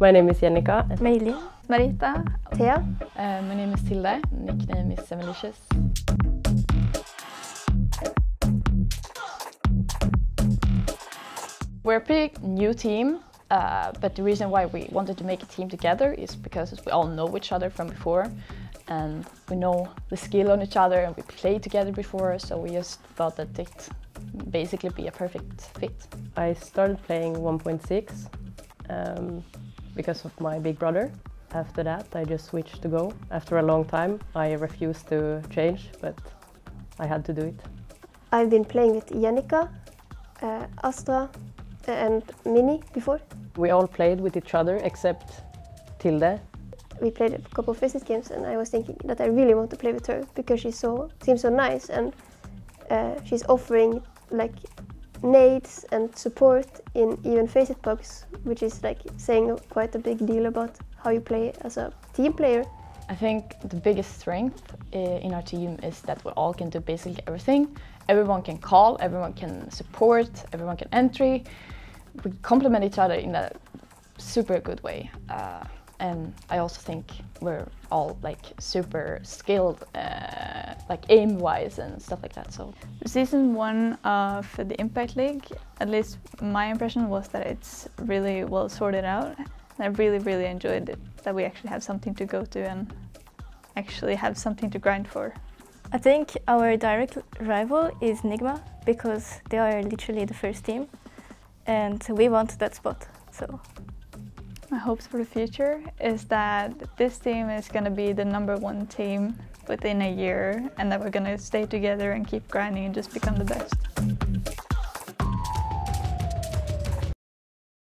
My name is Jennica. Meilin. Marita. Thea. Uh, my name is Tilde. Nickname is Semelicious. We're a pretty new team, uh, but the reason why we wanted to make a team together is because we all know each other from before and we know the skill on each other and we played together before, so we just thought that it basically be a perfect fit. I started playing 1.6 um, because of my big brother. After that, I just switched to Go. After a long time, I refused to change, but I had to do it. I've been playing with Jennica, uh, Astra and Mini before. We all played with each other except Tilde. We played a couple of Faceit games and I was thinking that I really want to play with her because she so seems so nice and uh, she's offering like nades and support in even Faceit pugs, which is like saying quite a big deal about how you play as a team player. I think the biggest strength uh, in our team is that we all can do basically everything. Everyone can call, everyone can support, everyone can entry. We complement each other in a super good way. Uh, and I also think we're all like super skilled, uh, like aim-wise and stuff like that. So season one of the Impact League, at least my impression was that it's really well sorted out. I really, really enjoyed it. That we actually have something to go to and actually have something to grind for. I think our direct rival is Nigma because they are literally the first team, and we want that spot. So my hopes for the future is that this team is going to be the number one team within a year and that we're going to stay together and keep grinding and just become the best.